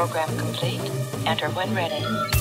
Program complete. Enter when ready.